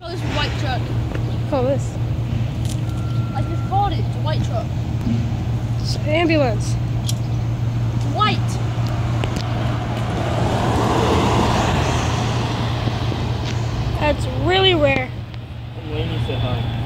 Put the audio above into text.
Call this white truck. Call this. I just called it. It's a white truck. It's an ambulance. It's white. That's really rare. Lainey said hi.